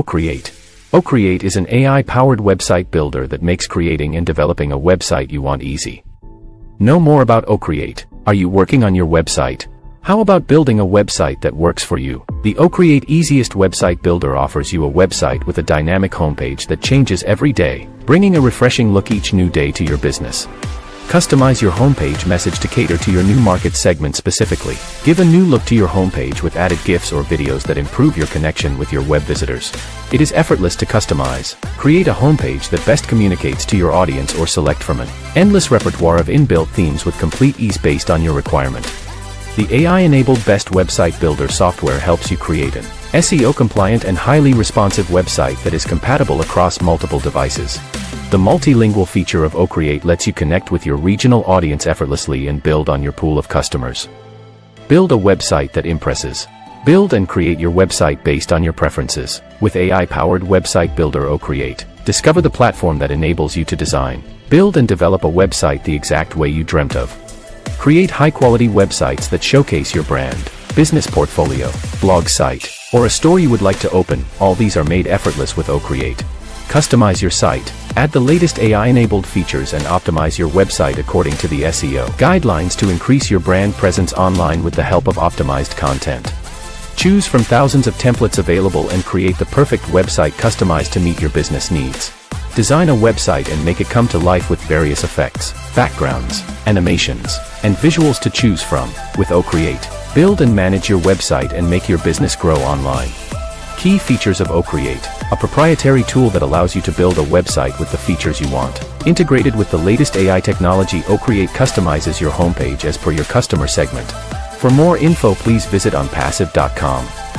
OCreate. OCreate is an AI-powered website builder that makes creating and developing a website you want easy. Know more about OCreate. Are you working on your website? How about building a website that works for you? The OCreate Easiest Website Builder offers you a website with a dynamic homepage that changes every day, bringing a refreshing look each new day to your business. Customize your homepage message to cater to your new market segment specifically. Give a new look to your homepage with added GIFs or videos that improve your connection with your web visitors. It is effortless to customize. Create a homepage that best communicates to your audience or select from an endless repertoire of inbuilt themes with complete ease based on your requirement. The AI-enabled Best Website Builder software helps you create an SEO-compliant and highly responsive website that is compatible across multiple devices. The multilingual feature of OCreate lets you connect with your regional audience effortlessly and build on your pool of customers. Build a website that impresses. Build and create your website based on your preferences. With AI-powered website builder OCreate, discover the platform that enables you to design, build and develop a website the exact way you dreamt of. Create high-quality websites that showcase your brand, business portfolio, blog site, or a store you would like to open. All these are made effortless with OCreate. Customize your site, add the latest AI-enabled features and optimize your website according to the SEO guidelines to increase your brand presence online with the help of optimized content. Choose from thousands of templates available and create the perfect website customized to meet your business needs. Design a website and make it come to life with various effects, backgrounds, animations, and visuals to choose from with OCreate. Build and manage your website and make your business grow online. Key features of OCreate, a proprietary tool that allows you to build a website with the features you want. Integrated with the latest AI technology OCreate customizes your homepage as per your customer segment. For more info please visit onpassive.com.